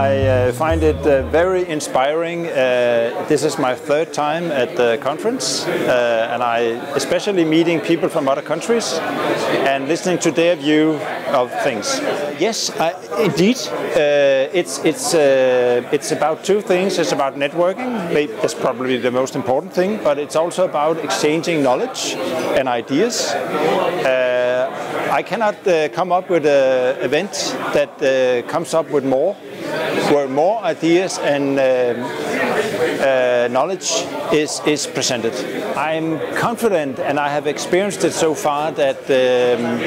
I uh, find it uh, very inspiring. Uh, this is my third time at the conference, uh, and I especially meeting people from other countries and listening to their view of things. Yes, I, indeed, uh, it's it's uh, it's about two things. It's about networking. That's probably the most important thing, but it's also about exchanging knowledge and ideas. I cannot come up with an event that comes up with more where more ideas and uh, uh, knowledge is, is presented. I'm confident, and I have experienced it so far, that um,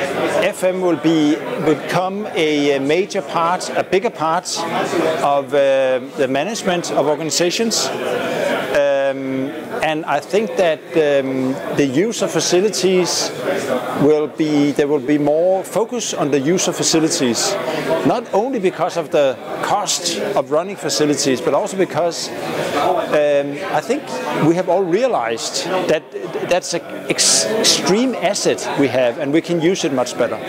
FM will be become a major part, a bigger part of uh, the management of organizations. Um, and I think that um, the use of facilities will be there will be more focus on the use of facilities, not only because of the cost of running facilities, but also because um, I think we have all realized that that's an ex extreme asset we have, and we can use it much better.